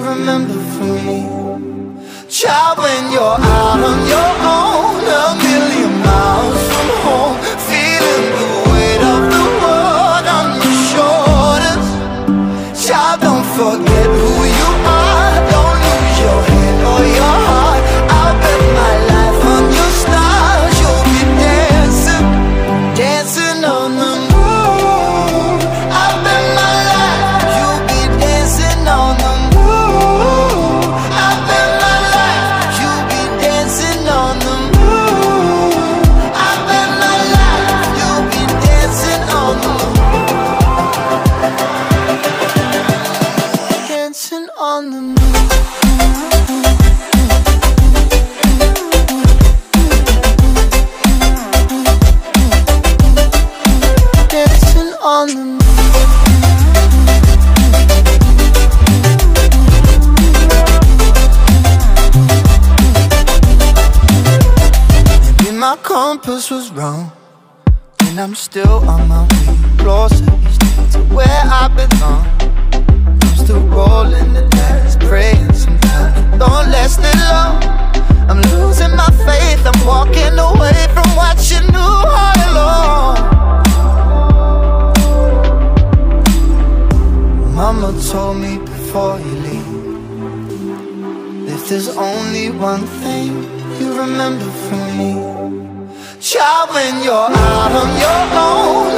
remember from me. Child, when my compass was wrong, and I'm still on my way. Closer told me before you leave. If there's only one thing you remember from me Child, when you're out on your own